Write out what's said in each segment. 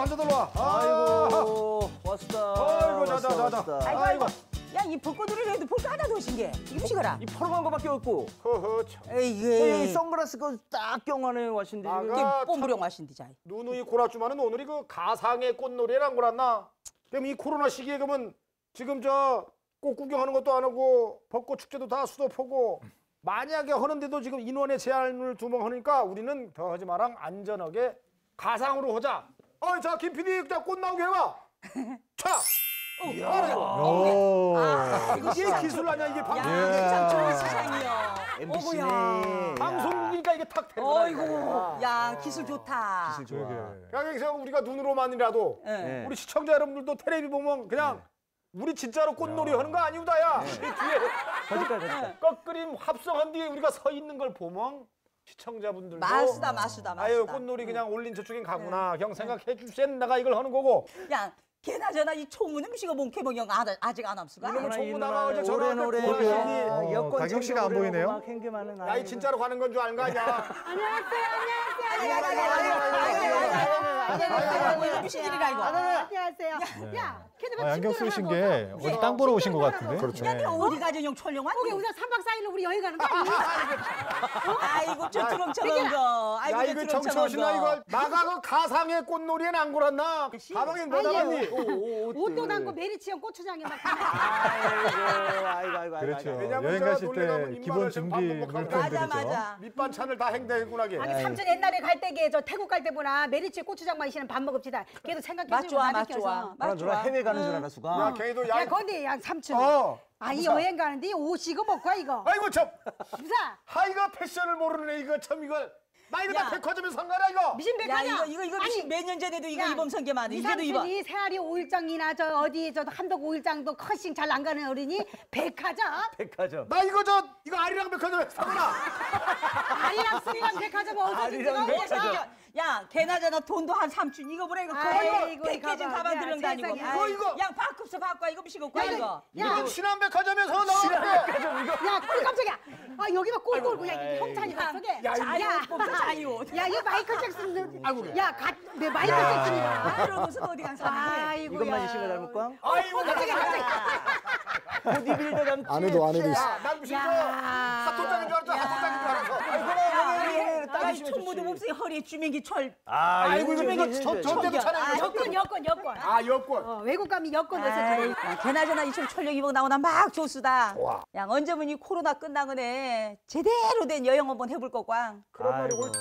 한잔 들어와. 아이고 왔다. 아이고, 자자, 자자. 아이고 아이고. 야 이 벚꽃놀이를 해도 볼거 하나 더 오신 게. 이거 무시거라. 이 펄어간 거밖에 없고. 허허 참. 에이 이 이게. 선글라스 그딱 나가. 지금. 이게 아, 뽐부령 하신디 자. 누누이 고라주마는 오늘이 그 가상의 꽃놀이란 거란나. 그럼 이 코로나 시기에 그러면 지금 저 꽃 구경하는 것도 안 하고 벚꽃 축제도 다 수도포고 만약에 하는데도 지금 인원의 제한을 두번 하니까 우리는 더 하지 마랑 안전하게 가상으로 하자. 어이 자 김PD 꽃 나오게 해봐. 차. 이야, 오. 이거 이게 기술 아니야 이게 방송. 야, 세상 좋은 세상이요. MBC네. 어구야. 방송이니까 이게 탁 되는 거야. 어이구, 야 기술 좋다. 기술 좋아. 그냥 그래서 우리가 눈으로만이라도 예. 네. 우리 시청자 여러분들도 텔레비 보면 그냥 우리 진짜로 꽃놀이 하는 거 아니우다야. 이 뒤에 거짓말 거짓말. 꽃그림 합성한 뒤에 우리가 서 있는 걸 보면 시청자분들도 마수다 마수다 마수다. 아유 꽃놀이 그냥 올린 저쪽엔 가구나. 경 생각해 주센 내가 이걸 하는 거고. 야 걔나저나 이 초문 음식을 본 개봉영 아직 안 함수가. 이놈의 이 총무 누나 나가가지고 전화 오래 왔는데 노래. 고라시기. 어, 여권 씨가 안 보이네요. 막 행겨하는 야, 이 진짜로 가는 건 줄 아는 거 아니야? 이거 무슨 일이라 이거. 안녕하세요. 야, 걔네 아, 안경 쓰신 게 어디 땅 보러 오신 것 같은데. 그렇죠. 근데 어디 가정 용 촬영한? 거기 우리가 3박 4일로 우리 여행 가는 거 아니야? 아이고 거. 아이고 야, 이거 저트럼처럼 정치하시나 거. 이거? 나가 그 가상의 꽃놀이엔 안 골았나? 가방에 뭐 나갔니? 옷도 담고 메리치형 고추장에 막. 아이고 아이고 아이고. 그렇죠. 왜냐면 여행 가실 때 기본 좀 준비 물품들이죠. 맞아. 밑반찬을 다 행대했구나게. 아니 삼촌 옛날에 갈 때게 저 태국 갈 때보나 메리치 고추장 마시는 밥 먹읍시다. 걔도 생각해 맛 주고 좋아 나맛 좋아. 아, 맛 누나 좋아. 해외 가는 줄 알아 야, 수가. 걔도 야, 야. 건데 양 삼촌. 어. 아니 여행 가는데 옷 이거 먹고 와, 이거. 아이고 참. 무사. 하이가 패션을 모르네 이거 참 이걸. 나 이거 다 야. 백화점에서 산 거야 이거. 미신 야 백화냐? 이거 이거 이거 아니, 몇년 전에도 이거 야, 이범 성게만 이 이게도 입어. 삼촌이 새아리 오일장이나 저 어디 저 한덕 오일장도 컷싱 잘 안 가는 어린이 백화점 백화점. 나 이거 저 이거 아리랑 백화점에서 샀구나. 아리랑 스리랑 백화점 어디 아리랑 어디 백화점. 야 걔나저나 돈도 한 삼촌 이거 보라 이거 아이고, 거의 이거 백개진 가방. 가방 야, 들은 거 아니고. 세상에. 아이고, 이거. 양 밥급서 갖고 와 이거 미시고 과 야, 이거. 이거 신한 백화점에서 나왔대. 야, 꼴 깜짝이야. 아, 여기 막꼴 돌고 야, 이게 형찬이 봐, 저게. 야, 자유 뽑자 자유. 야, 이거 마이클 잭슨. 아이고. 야, 가, 내 마이클 잭슨이다. 그런 옷은 어디 간 사람인데? 아이고. 이것만 이신을 닮을 꽝? 아이고 깜짝이야, 깜짝이야. 보디빌더 닮지. 안에도 안에도 있어. 야, 난 무슨 저 야. 핫도장인 줄 알았어. 핫도장인 줄 알았어. 야, 이 총무도 없이 허리에 주민기 철. 아, 아이고 이거 이거 저저저 때도 아, 차량 여권, 여권, 여권. 아 여권. 어, 외국 가면 여권 줘요. 야, 걔나저나 이총 철령 입고 나오나 막 좋수다. 와. 야 언제 보니 코로나 끝나거네 제대로 된 여행 한번 해볼 거꽝. 그런 말이 이게.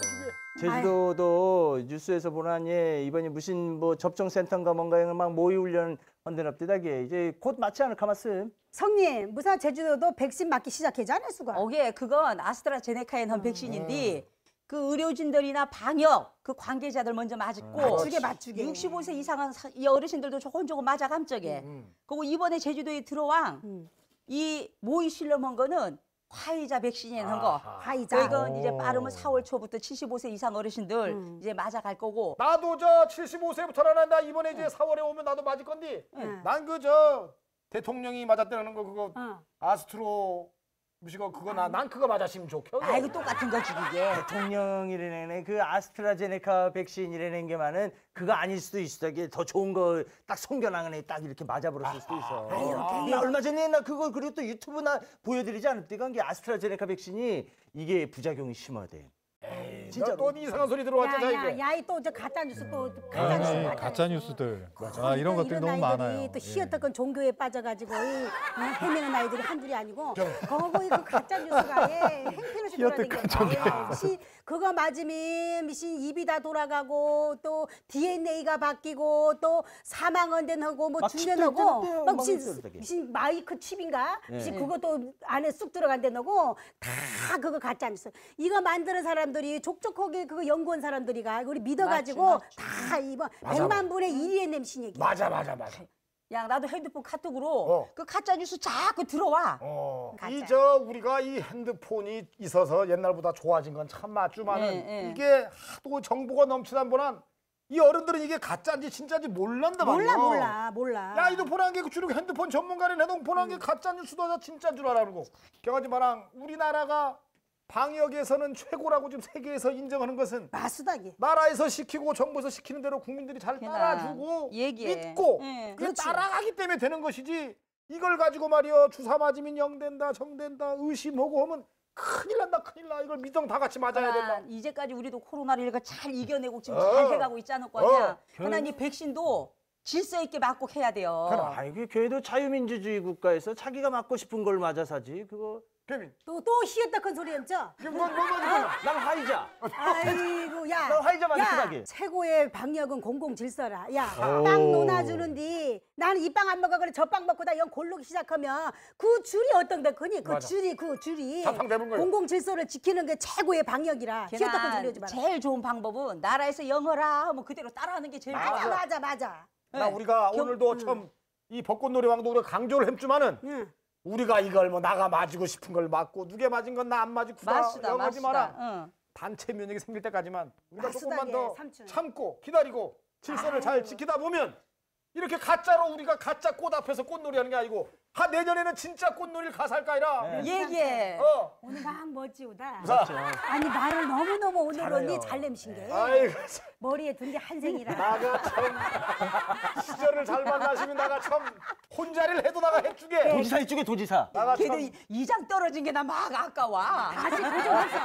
제주도도 뉴스에서 보나니 이번에 무슨 뭐 접종센터인가 뭔가에 막 모의 훈련 헌데랍디다게 이제 곧 맞지 않을까 말씀. 성님, 무사 제주도도 백신 맞기 시작하지 않을 수가. 어게 그건 아스트라제네카의 한 백신인데 그 의료진들이나 방역 그 관계자들 먼저 맞고 맞추게, 맞추게. 65세 이상한 사- 이 어르신들도 조금 조금 맞아 감쪽에. 그리고 이번에 제주도에 들어왕 음. 이 모의 실험한 거는 화이자 백신이라는 거. 화이자. 이건 이제 빠르면 4월 초부터 75세 이상 어르신들 음. 이제 맞아 갈 거고. 나도 저 75세부터라는 나 이번에 이제 4월에 오면 나도 맞을 건데. 응. 난 그 저 대통령이 맞았다는 거 그거 어. 아스트로 무시고 그거 나 난 그거 맞았으면 좋겨. 아이고 똑같은 거지 그게. 대통령이라는 그 아스트라제네카 백신이라는 게 많은 그거 아닐 수도 있어. 이게 더 좋은 거딱 송겨나가네 딱 이렇게 맞아버렸을 수도 있어. 나 얼마 전에 나 그거 그리고 또 유튜브 나 보여드리지 않았대가 이게 아스트라제네카 백신이 이게 부작용이 심하대. 진짜 또 이상한 소리 들어왔지 자 야, 야, 이게. 야, 이또 가짜 뉴스 또 가짜 뉴스. 아니, 가짜 가짜 뉴스들. 아, 이런 것들이 이런 너무 많아요. 또 예. 희어떡은 종교에 빠져가지고 이, 어, 헤매는 아이들이 한둘이 아니고 거기 그 가짜 뉴스가 예, 행편에서 희어떡한 돌아다니는 시 그거 맞으면 미신 입이 다 돌아가고 또 DNA가 바뀌고 또 사망언된 하고 뭐막 중년 칩도 하고 있대요, 막막 미신. 미신 마이크 칩인가 네. 미신 그것도 안에 쑥 들어간대 너고 다 그거 가짜 뉴스 이거 만드는 사람들이 족 족하게 그거 연구한 사람들이가 우리 믿어가지고 맞지, 다 이번 백만 분의 1위의 냄신 얘기. 맞아 맞아 맞아. 야 나도 핸드폰 카톡으로 어. 그 가짜 뉴스 자꾸 들어와. 어. 이 저 우리가 이 핸드폰이 있어서 옛날보다 좋아진 건 참 맞지만은 예, 예. 이게 하도 정보가 넘치다 보난 이 어른들은 이게 가짜인지 진짜인지 몰란다 말이야. 몰라 몰라 몰라. 야 이도 보란 게 주로 핸드폰 전문가는 해도 보란 게 가짜 뉴스도 다 진짜인 줄 알아고. 경하지 마랑 우리나라가 방역에서는 최고라고 지금 세계에서 인정하는 것은 마수다기. 나라에서 시키고 정부에서 시키는 대로 국민들이 잘 따라주고 얘기해. 믿고 예. 그렇지. 따라가기 때문에 되는 것이지 이걸 가지고 말이여 주사 맞으면 영된다 정된다 의심하고 하면 큰일 난다 큰일 나 이걸 미정 다 같이 맞아야 된다 그러나 이제까지 우리도 코로나를 이렇게 잘 이겨내고 지금 어. 잘 해가고 있지 않을 거 아니야. 어. 그러나 이 백신도 질서 있게 맞고 해야 돼요. 아, 이게 걔도 자유민주주의 국가에서 자기가 맞고 싶은 걸 맞아 사지. 그거 개민 또, 또 희었다 큰 소리 했죠? 이게 뭐, 뭐, 뭐, 뭐, 난 화이자. 아이고, 야. 나 화이자 야, 만들하게. 최고의 방역은 공공 질서라. 야, 오. 빵 논아주는디 나는 이 빵 안 먹어 그래 저 빵 먹고 다영 고르기 시작하면 그 줄이 어떤 데 거니? 그 맞아. 줄이 그 줄이 거예요. 공공 질서를 지키는 게 최고의 방역이라. 희었다 큰 소리 하지 마라. 제일 좋은 방법은 나라에서 영어라 하면 그대로 따라하는 게 제일 맞아, 좋아. 맞아, 맞아. 나 네. 우리가 경- 오늘도 참 이 벚꽃놀이 왕도 우리가 강조를 했지만은 응. 우리가 이걸 뭐 나가 맞고 싶은 걸 맞고 누게 맞은 건 나 안 맞고 구다 맞수다, 영하지 맞수다. 마라 응. 단체 면역이 생길 때까지만 우리가 맞수다게, 조금만 더 삼촌. 참고 기다리고 질서를 잘 지키다 보면 이렇게 가짜로 우리가 가짜 꽃 앞에서 꽃놀이 하는 게 아니고 한 내년에는 진짜 꽃놀이를 가살까 이라 네. 얘기해. 어 오늘 막 멋지우다. 자, 아니 말을 너무너무 오늘. 언니 잘 냄신 게 아이고 참, 머리에 든 게 한생이라. 나가 참 시절을 잘 만나시면 나가 참 혼자를 해도 나가 해주게 도지사 이쪽에 도지사. 나가 걔도 이- 이장 떨어진 게 나 막 아까워. 다시 도전했어.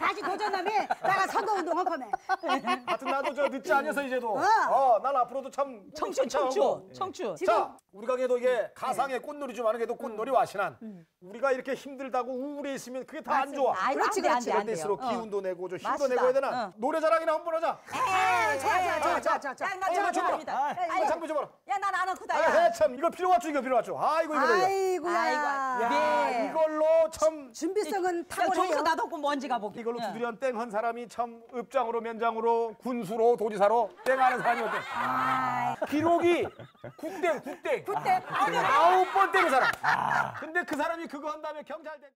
다시 도전하면 나가 선거운동 할 거면. 하여튼 나도 저 늦지 않아서 이제도 어. 어난 앞으로도 참 청춘. 청춘 청춘. 자 우리가 그래도 이게 가상의 꽃놀이 좀 하는 게도 꽃놀이 와시난 우리가 이렇게 힘들다고 우울해 있으면 그게 다 안. 좋아 아이, 그렇지, 안 돼, 안 그렇지. 돼, 안 그럴 돼요. 때일수록 어. 기운도 내고 좀 힘도 맞습니다. 내고 해야 되나 어. 노래 자랑이나 한번 하자 아, 좋아, 좋아, 좋아, 좋아, 좋아, 좋아. 야, 나 어, 이거 줘봐라. 좋아합니다. 아, 아이, 이거 장비 줘봐라 야, 난안 하고다. 아, 야. 참 이거 필요 왔죠 이거 필요 왔죠 아이고 이거 이거 아이고야. 아이고, 야 네. 이걸로 참 준비성은 야, 탁월해요. 나도 먼지가 보기. 이걸로 응. 두드려 땡한 사람이 참 읍장으로 면장으로 군수로 도지사로 땡하는 사람이었대 기록이 굿땡 굿땡 그때 아홉 번 땡은 사람 근데 그 사람이 그거 한 다음에 경찰대